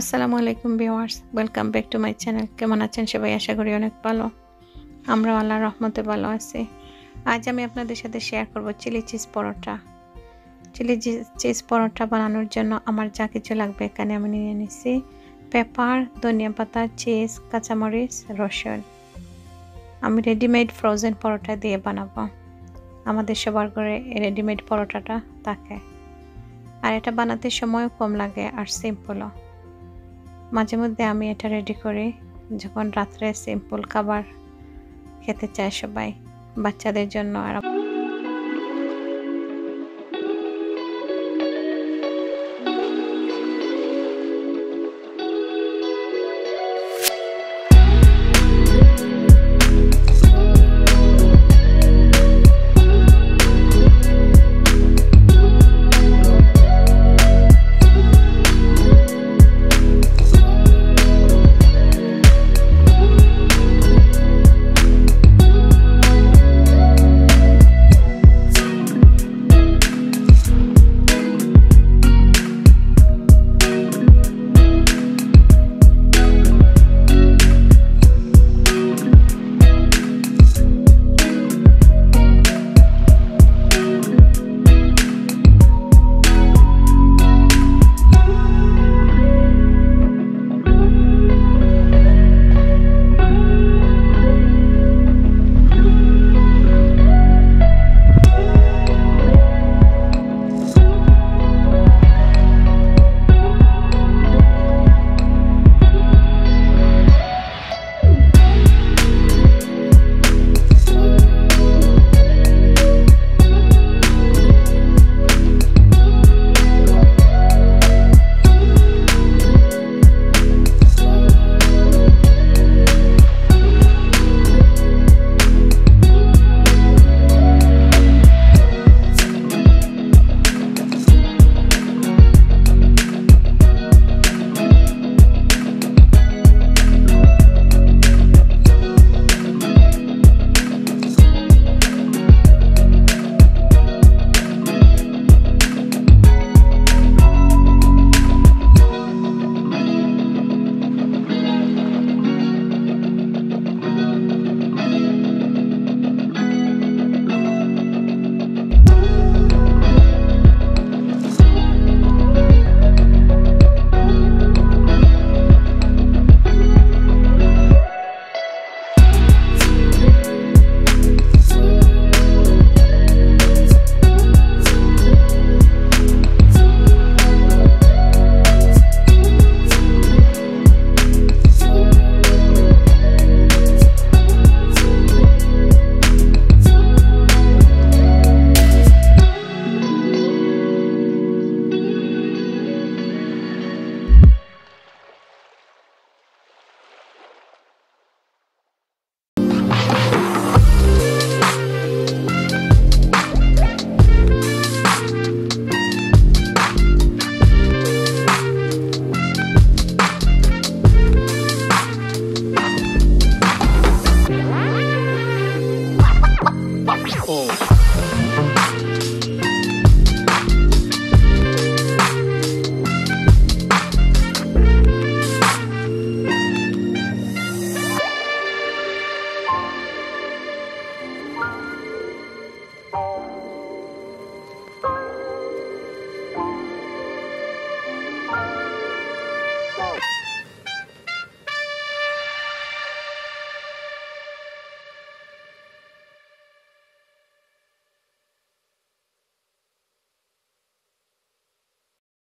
আসসালামু আলাইকুম viewers, welcome back to my channel. কেমন আছেন সবাই? আশা করি অনেক ভালো। আমরা আল্লাহর রহমতে ভালো আছি। আজ আমি আপনাদের সাথে শেয়ার করব chilli cheese paratha. Chilli cheese paratha বানানোর জন্য আমার যা কিছু লাগবে এখানে আমি নিয়ে নিছি। পেপার, ধনিয়া পাতা চিজ কাঁচামরিচ, রসুন। আমি রেডিমেড ফ্রোজেন পরোটা দিয়ে বানাবো। আমাদের সবার ঘরে রেডিমেড পরোটাটা থাকে। আর এটা বানাতে সময়ও কম লাগে আর সিম্পলও মাঝে মধ্যে আমি এটা রেডি করি, যখন রাত্রে সিম্পল খাবার খেতে চায় সবাই, বাচ্চাদের জন্য আর